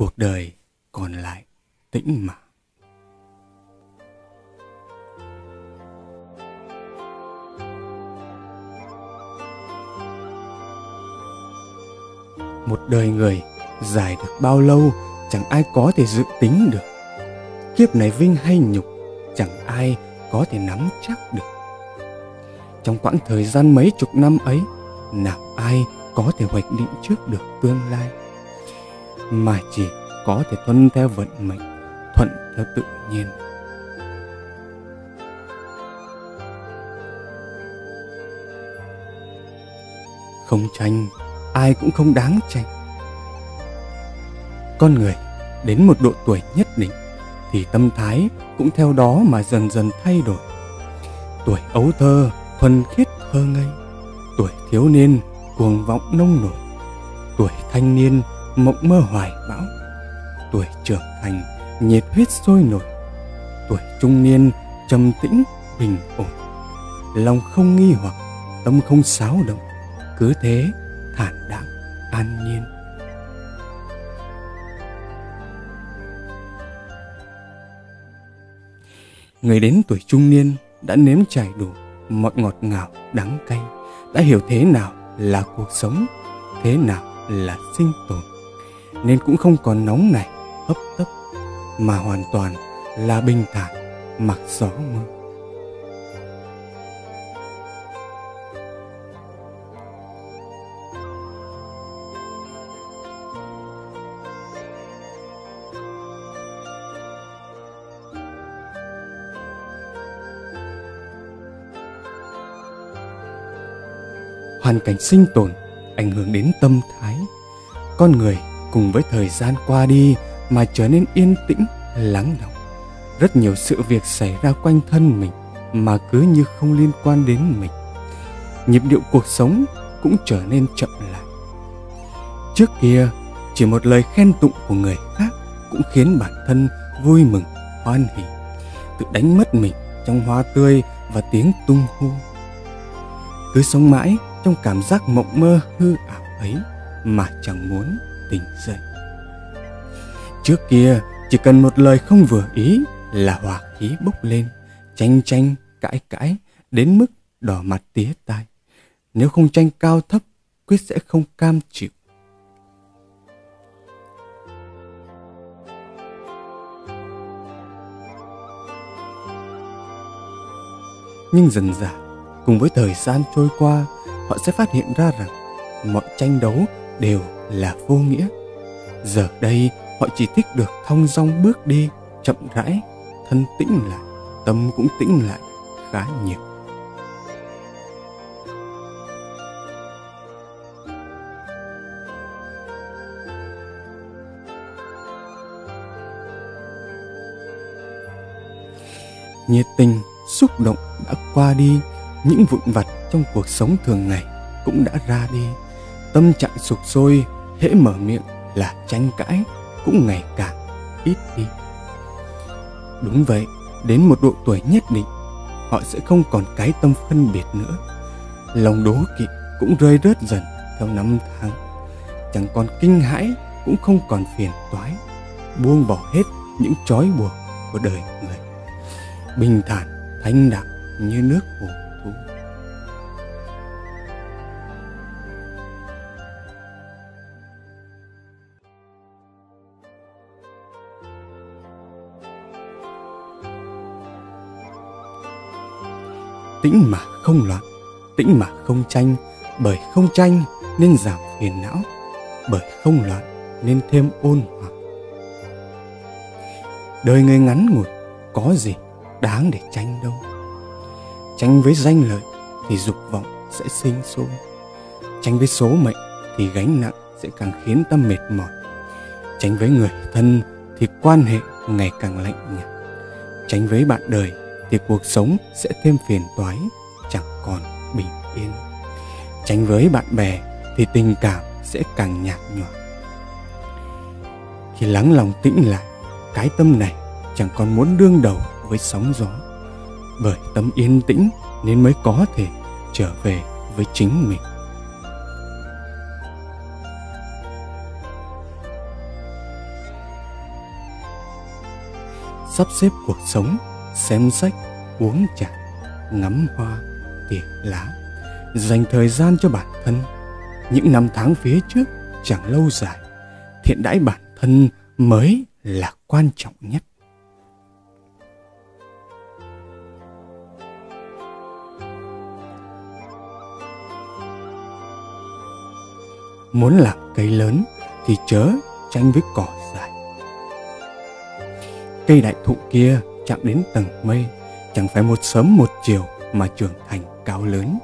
cuộc đời còn lại tĩnh mà một đời người dài được bao lâu, chẳng ai có thể dự tính được. Kiếp này vinh hay nhục, chẳng ai có thể nắm chắc được. Trong quãng thời gian mấy chục năm ấy, nào ai có thể hoạch định trước được tương lai? Mà chỉ có thể tuân theo vận mệnh, thuận theo tự nhiên. Không tranh, ai cũng không đáng tranh. Con người đến một độ tuổi nhất định thì tâm thái cũng theo đó mà dần dần thay đổi. Tuổi ấu thơ, thuần khiết thơ ngây. Tuổi thiếu niên, cuồng vọng nông nổi. Tuổi thanh niên mộng mơ hoài bão. Tuổi trưởng thành, nhiệt huyết sôi nổi. Tuổi trung niên, trầm tĩnh, bình ổn. Lòng không nghi hoặc, tâm không xáo động. Cứ thế, thản đạm, an nhiên. Người đến tuổi trung niên đã nếm trải đủ mọi ngọt ngào, đắng cay, đã hiểu thế nào là cuộc sống, thế nào là sinh tồn nên cũng không còn nóng nảy hấp tấp, mà hoàn toàn là bình thản, mặc gió mưa. Hoàn cảnh sinh tồn ảnh hưởng đến tâm thái con người cùng với thời gian qua đi mà trở nên yên tĩnh, lắng động. Rất nhiều sự việc xảy ra quanh thân mình mà cứ như không liên quan đến mình. Nhịp điệu cuộc sống cũng trở nên chậm lại. Trước kia, chỉ một lời khen tụng của người khác cũng khiến bản thân vui mừng, hoan hỉ, tự đánh mất mình trong hoa tươi và tiếng tung hô. Cứ sống mãi trong cảm giác mộng mơ hư ảo ấy mà chẳng muốn tỉnh dậy. Trước kia, chỉ cần một lời không vừa ý là hỏa khí bốc lên tranh tranh cãi cãi, đến mức đỏ mặt tía tai. Nếu không tranh cao thấp, quyết sẽ không cam chịu. Nhưng dần dà, cùng với thời gian trôi qua, họ sẽ phát hiện ra rằng mọi tranh đấu đều là vô nghĩa. Giờ đây, họ chỉ thích được thong dong bước đi, chậm rãi, thân tĩnh lại, tâm cũng tĩnh lại, khá nhiều. Nhiệt tình, xúc động đã qua đi, những vụn vặt trong cuộc sống thường ngày cũng đã ra đi. Tâm trạng sụp sôi hễ mở miệng là tranh cãi cũng ngày càng ít đi. Đúng vậy, đến một độ tuổi nhất định, họ sẽ không còn cái tâm phân biệt nữa. Lòng đố kỵ cũng rơi rớt dần theo năm tháng. Chẳng còn kinh hãi cũng không còn phiền toái, buông bỏ hết những trói buộc của đời người. Bình thản, thanh đạm như nước hồ. Tĩnh mà không loạn, tĩnh mà không tranh. Bởi không tranh nên giảm phiền não, bởi không loạn nên thêm ôn hòa. Đời người ngắn ngủi có gì đáng để tranh đâu? Tranh với danh lợi thì dục vọng sẽ sinh sôi. Tranh với số mệnh thì gánh nặng sẽ càng khiến tâm mệt mỏi. Tranh với người thân thì quan hệ ngày càng lạnh nhạt. Tranh với bạn đời thì cuộc sống sẽ thêm phiền toái, chẳng còn bình yên. Tránh với bạn bè thì tình cảm sẽ càng nhạt nhòa. Khi lắng lòng tĩnh lại, cái tâm này chẳng còn muốn đương đầu với sóng gió. Bởi tâm yên tĩnh nên mới có thể trở về với chính mình. Sắp xếp cuộc sống xem sách, uống trà, ngắm hoa tỉa lá dành thời gian cho bản thân. Những năm tháng phía trước, chẳng lâu dài, thiện đãi bản thân mới là quan trọng nhất. Muốn làm cây lớn thì chớ tranh với cỏ dài. Cây đại thụ kia chạm đến tầng mây, chẳng phải một sớm một chiều mà trưởng thành cao lớn.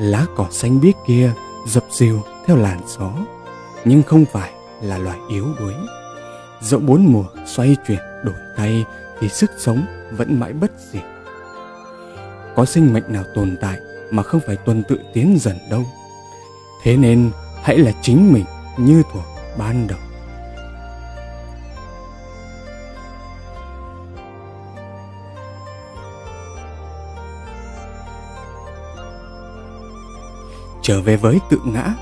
Lá cỏ xanh biếc kia dập dìu theo làn gió, nhưng không phải là loài yếu đuối. Dẫu bốn mùa xoay chuyển đổi thay thì sức sống vẫn mãi bất diệt. Có sinh mệnh nào tồn tại mà không phải tuần tự tiến dần đâu? Thế nên hãy là chính mình như thuở ban đầu. Trở về với tự ngã,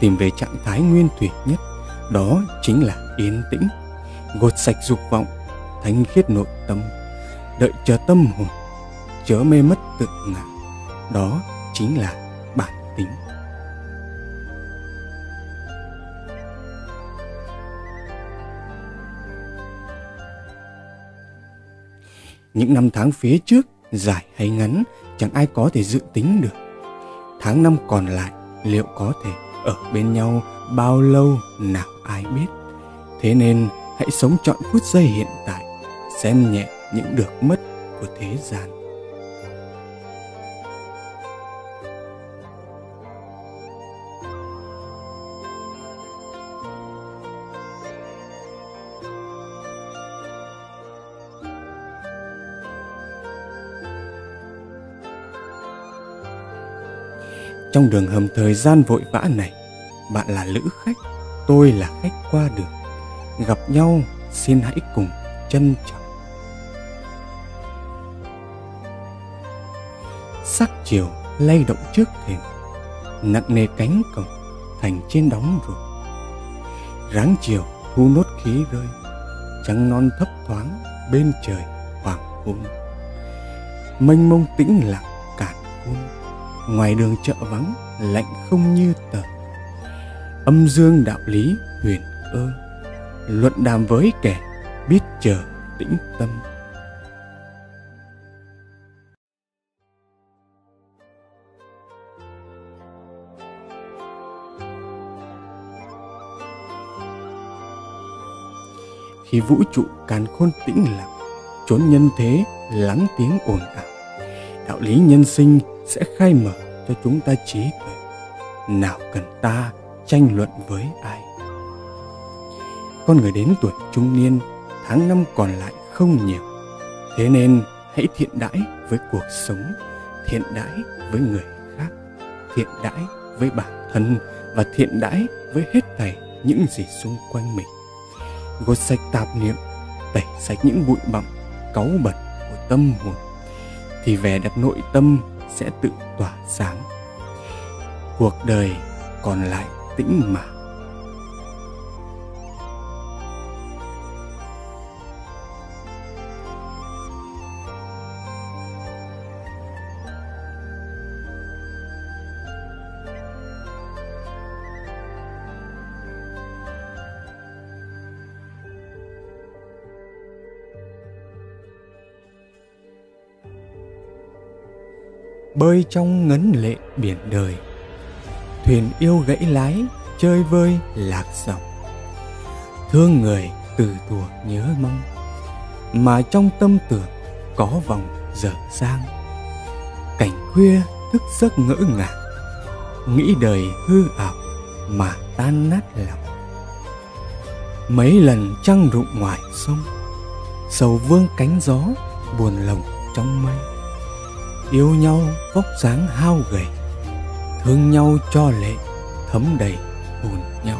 tìm về trạng thái nguyên thủy nhất, đó chính là yên tĩnh. Gột sạch dục vọng, thanh khiết nội tâm, đợi chờ tâm hồn, chớ mê mất tự ngã, đó chính là bản tính. Những năm tháng phía trước, dài hay ngắn, chẳng ai có thể dự tính được tháng năm còn lại, liệu có thể ở bên nhau bao lâu nào ai biết. Thế nên, hãy sống trọn phút giây hiện tại, xem nhẹ những được mất của thế gian. Trong đường hầm thời gian vội vã này, bạn là lữ khách, tôi là khách qua đường. Gặp nhau, xin hãy cùng trân trọng. Sắc chiều lay động trước thềm, nặng nề cánh cổng thành trên đóng rồi ráng chiều, thu nốt khí rơi, trăng non thấp thoáng bên trời hoàng hôn. Mênh mông tĩnh lặng cạn khôn ngoài đường chợ vắng, lạnh không như tờ. Âm dương đạo lý huyền ơ luận đàm với kẻ biết chờ tĩnh tâm. Khi vũ trụ càn khôn tĩnh lặng, chốn nhân thế lắng tiếng ồn ào. Đạo lý nhân sinh sẽ khai mở cho chúng ta trí tuệ. Nào cần ta tranh luận với ai? Con người đến tuổi trung niên, tháng năm còn lại không nhiều. Thế nên hãy thiện đãi với cuộc sống, thiện đãi với người khác, thiện đãi với bản thân và thiện đãi với hết thảy những gì xung quanh mình. Gột sạch tạp niệm, tẩy sạch những bụi bặm cáu bẩn của tâm hồn. Thì vẻ đẹp nội tâm sẽ tự tỏa sáng. Cuộc đời còn lại tĩnh mà. Bơi trong ngấn lệ biển đời. Thuyền yêu gãy lái, chơi vơi lạc dòng. Thương người từ thuở nhớ mong, mà trong tâm tưởng có vòng dở dang. Cảnh khuya thức giấc ngỡ ngàng, nghĩ đời hư ảo mà tan nát lòng. Mấy lần trăng rụng ngoài sông, sầu vương cánh gió buồn lòng trong mây yêu nhau vóc dáng hao gầy thương nhau cho lệ thấm đầy hồn nhau.